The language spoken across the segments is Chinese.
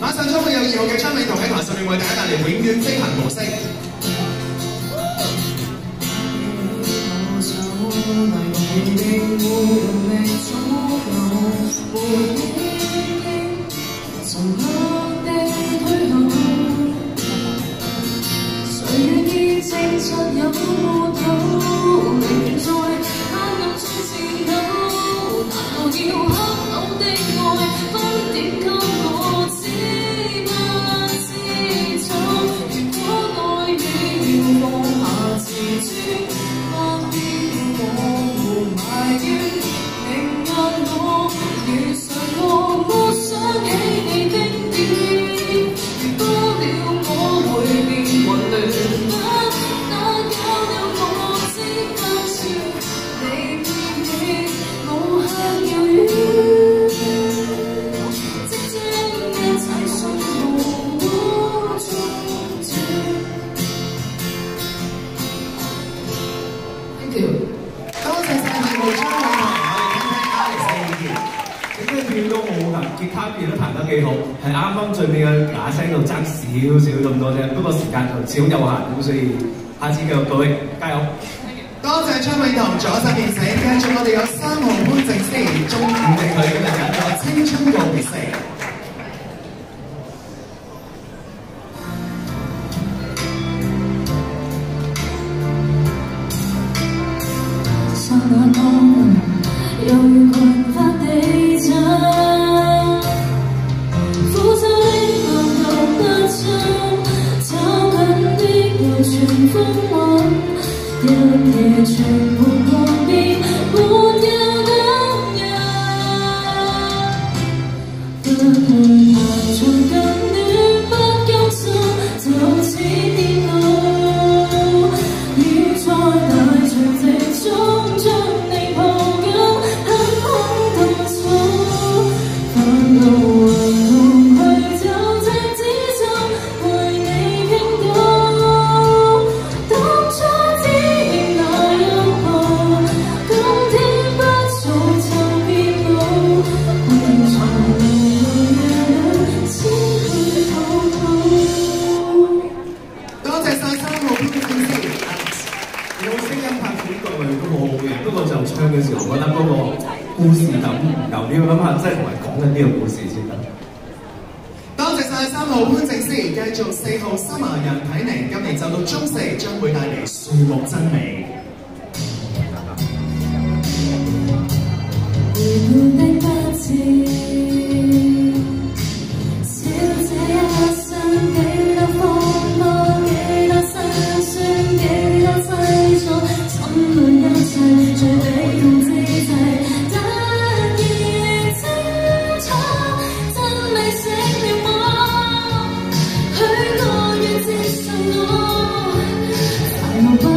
馬上將會有二號嘅張美同喺台上面為大家帶嚟永遠飛行模式。青春有沒到？寧願在黑暗中戰鬥，難道要？多謝曬梅慕昌同學，今天 Alex 意條，整隻變都冇噶，吉他變都彈得幾好，係啱啱最尾嘅假聲度爭少少咁多啫，不過時間同始終有限，咁所以下次繼續，各位加油。多謝張偉同左手次恭喜，今我哋有三紅潘隻，終中五定佢，今日有咗《青春告別式》。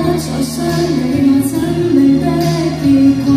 不再想你我真美的结局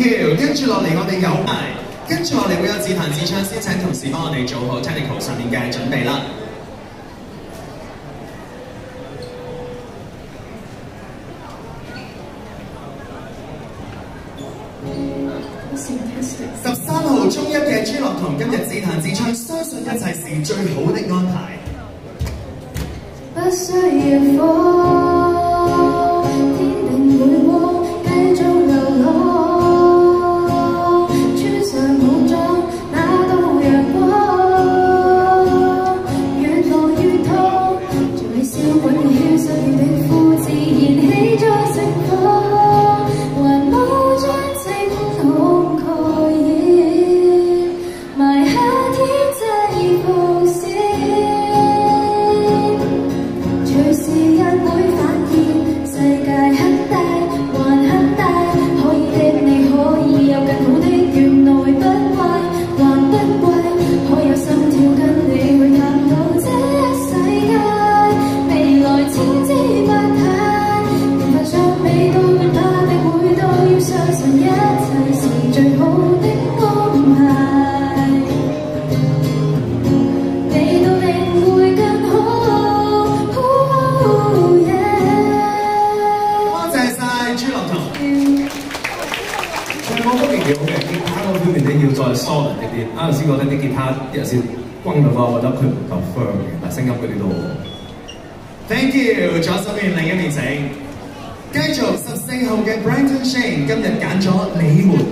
跟住落嚟，我哋有牌。跟住落嚟，會有自彈自唱。先請同事幫我哋做好 technical 上面嘅準備啦。十三號中一嘅朱樂彤今日自彈自唱，相信一切是最好的安排。不需要。今日揀咗你們。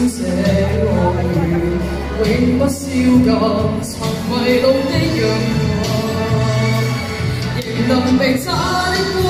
這愛願，永不消減，曾迷路的陽光，仍能被他的光。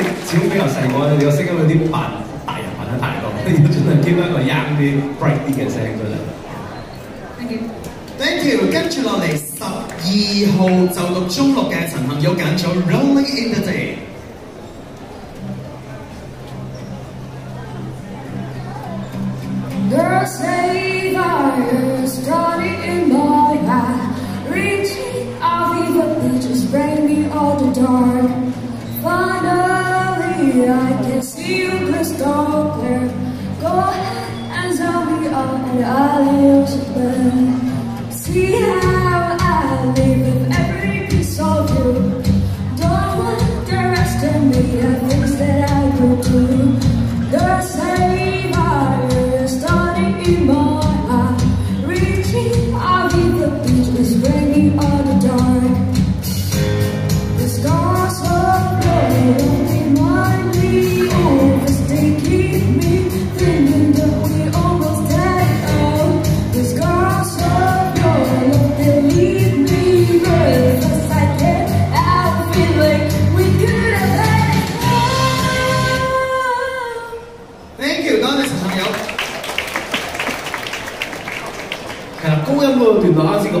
而家你始终比较细个，你个声音有啲扮大人扮得太多，要尽量 keep 一个 young 啲、bright 啲嘅声出嚟。Thank you。 Thank you，跟住落嚟十二号就读中六嘅陈幸玉拣咗 Rolling in the Day。 The savior started in my eye, reaching out fever beaches, bring me all the dark. can see you crystal clear. Go ahead and tell me all, and I'll let you burn. See how I live with every piece of you. Don't underestimate the things that I could do. The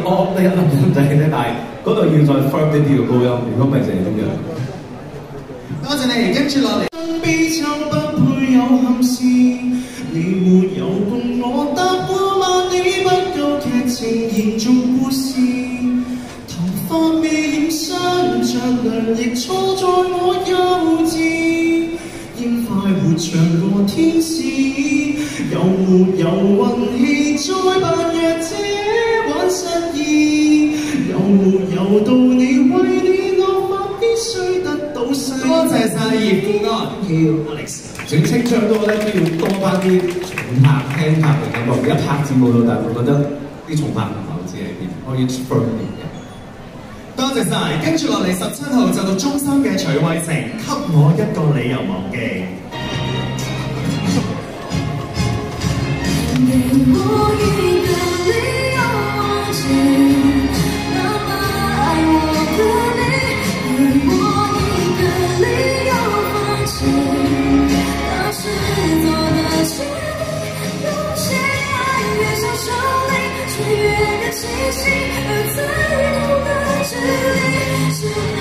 段落啱先个 off 呢一粒音仔咧，但系嗰度要再 firm 一啲个高音，如果唔系就系咁样。多谢你，跟住落嚟。悲秋不配有憾事，你没有共我搭过吗？你不够剧情延续故事，头发未染上着凉，亦错在我幼稚。应快活像个天使，有没有运气再扮 整清唱歌咧都要多翻啲重拍輕拍嘅感覺，而家拍子冇到，但係我覺得啲重拍唔好知喺邊，可以 firm 啲嘅。多謝晒，跟住落嚟十七號就到中心嘅徐慧晴，給我一個理由忘記。给我一个理由忘记 Christmas.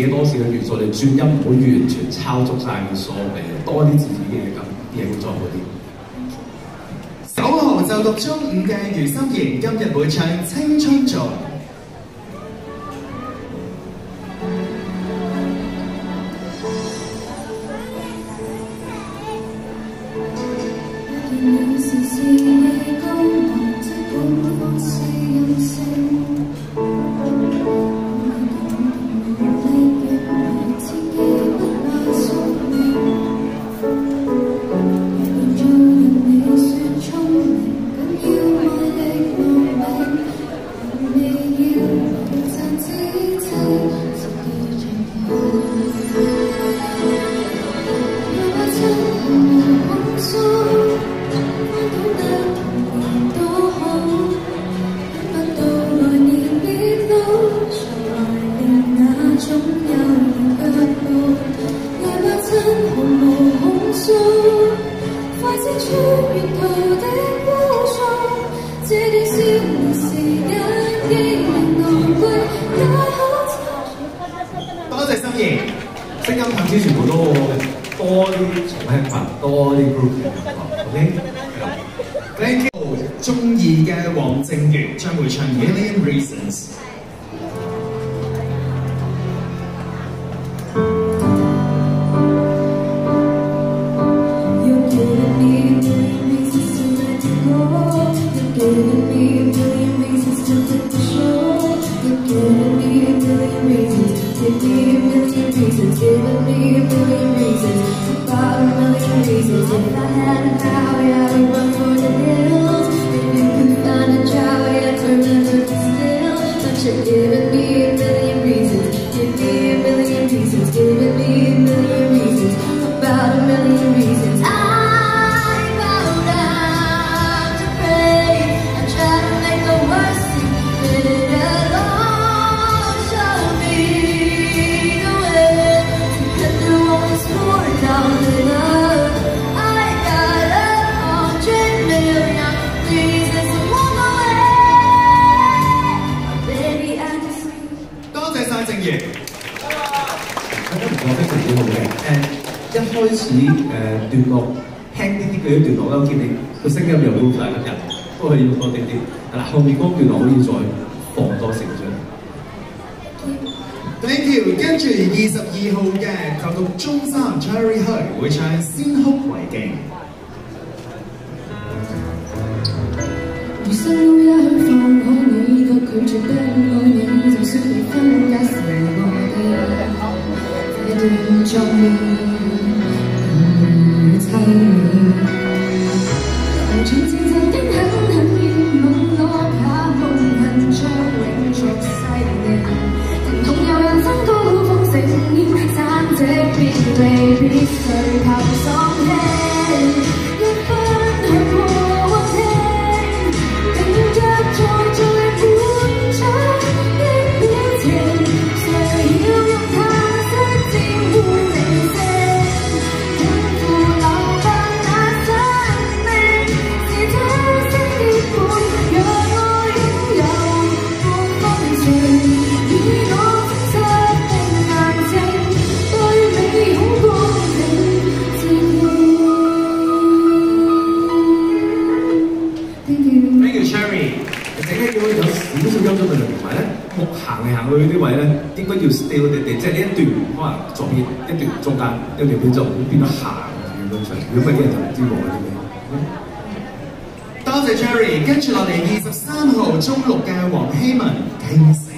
己多少嘅元素你轉音，唔好完全抄足晒佢所謂，多啲自己嘅嘢咁嘢會再好啲。九號就讀中五嘅余心妍，今日會唱《青春頌》。聲音又好大嘅人都係要坐地鐵，但係後面嗰段路要再放多少張。Thank you，跟住二十二號嘅就到中山 Cherry High 會唱《先哭為敬》。餘生都一向放好你個拒絕的愛你，就算離婚也是我的這段壯烈，如妻。即係呢一段可能左邊一段中間一段變中變咗行咁樣上，如果啲人就唔知我啲咩。多謝 Jerry，跟住落嚟二十三號中六嘅黃希文，傾。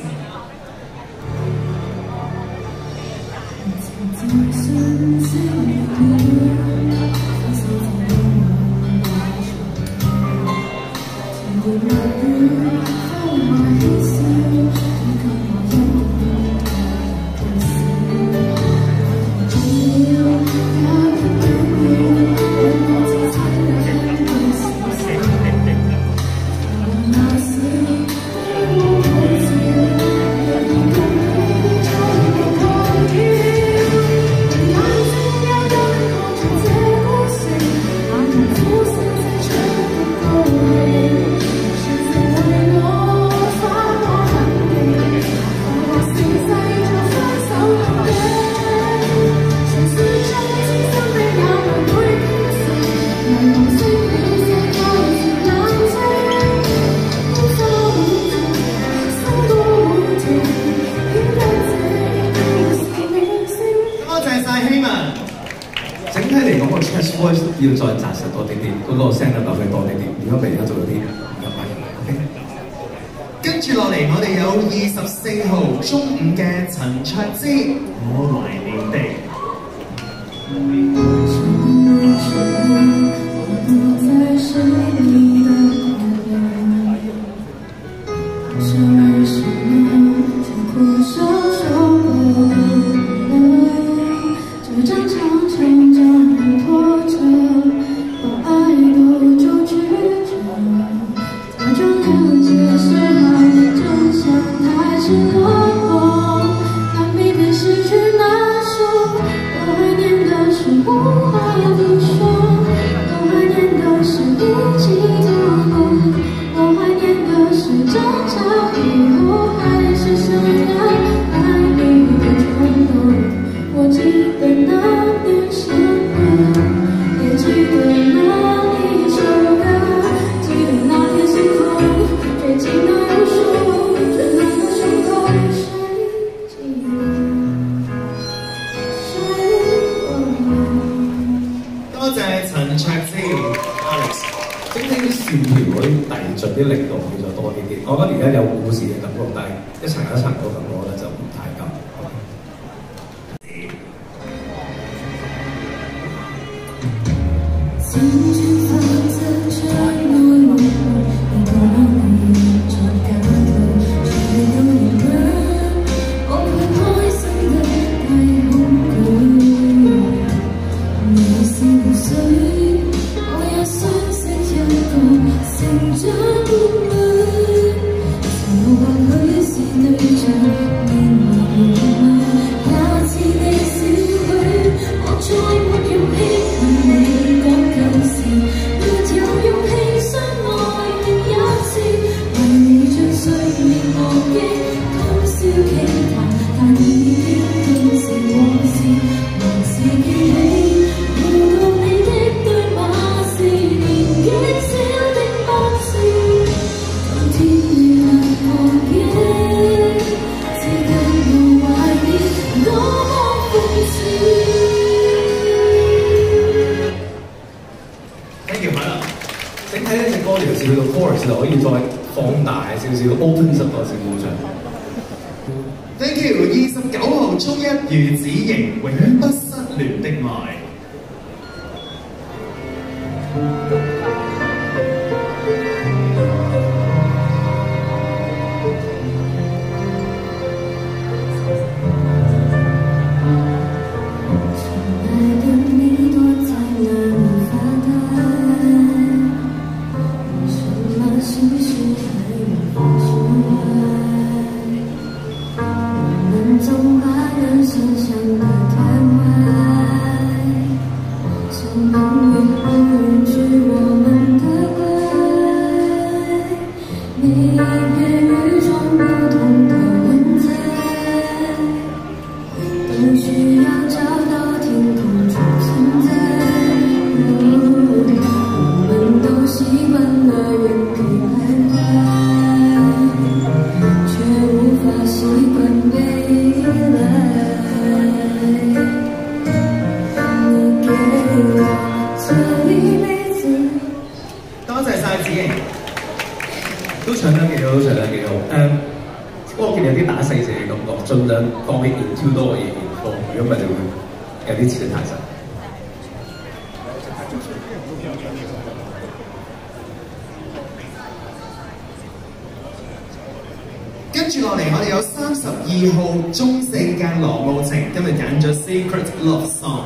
住落嚟，我哋有三十二號中性嘅羅慕晴，今日揀咗《Secret Love Song》。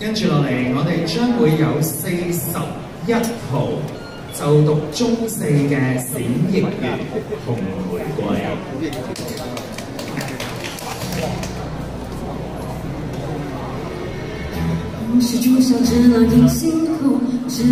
跟住落嚟，我哋將會有四十一號就讀中四嘅冼逸元紅玫瑰。只。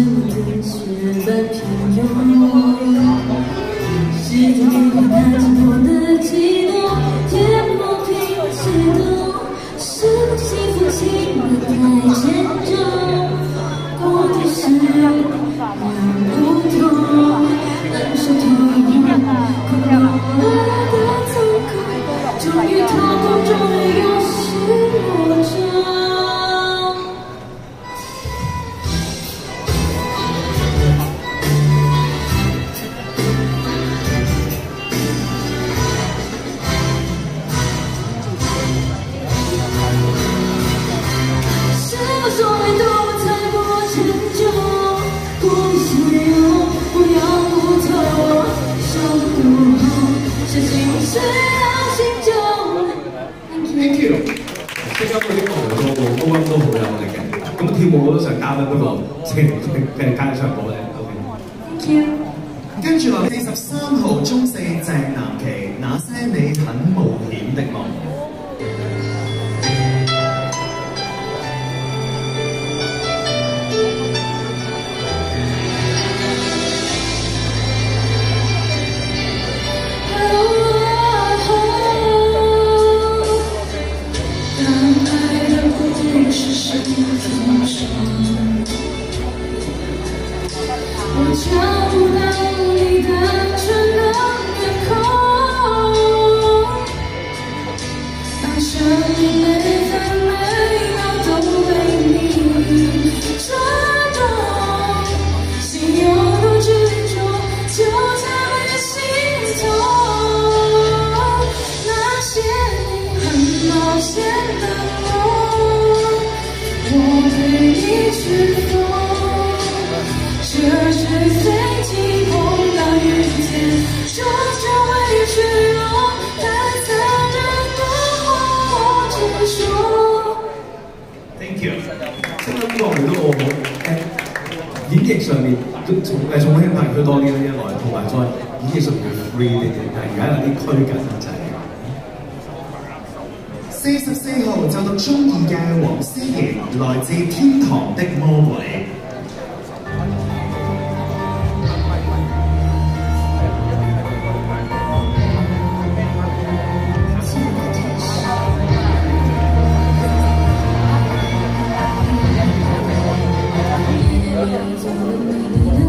夜里美丽的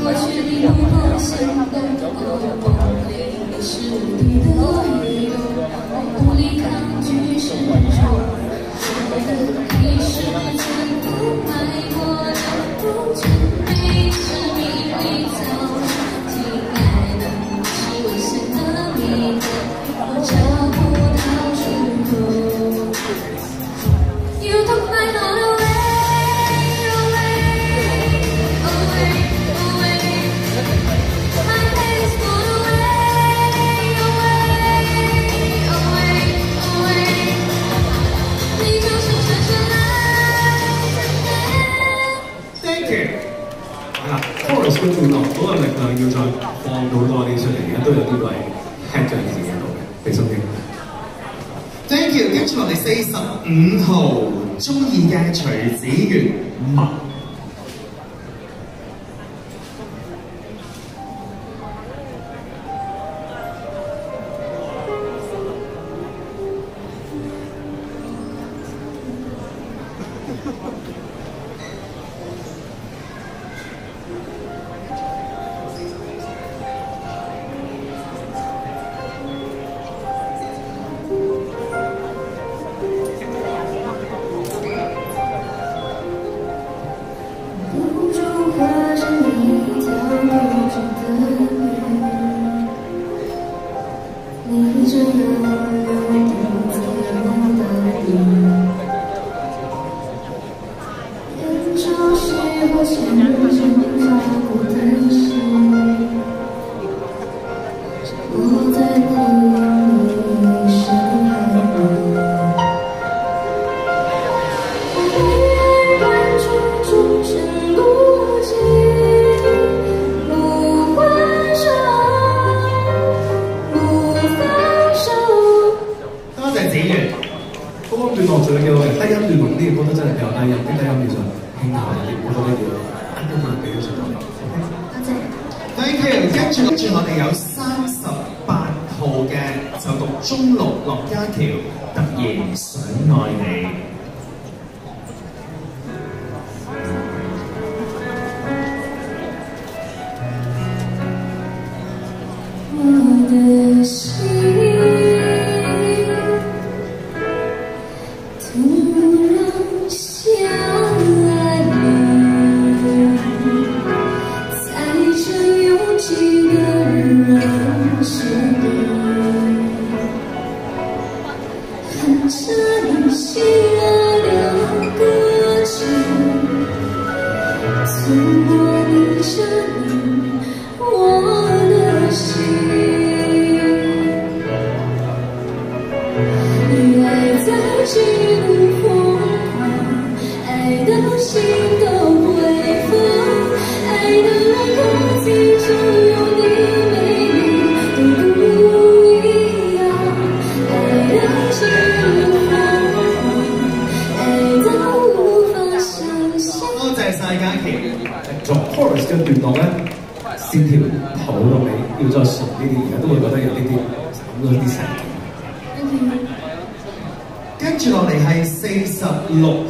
我却抵不过心动跟住揾啲覺得真係比較低音，啲低音其實輕下啲，好多啲嘢啱啱俾咗出嚟。多謝。對佢哋跟住跟住我哋有三十八號嘅就讀中六落家橋，突然想愛你。呢啲而都會覺得有呢啲，有啲成。跟住，跟住落嚟係四十六。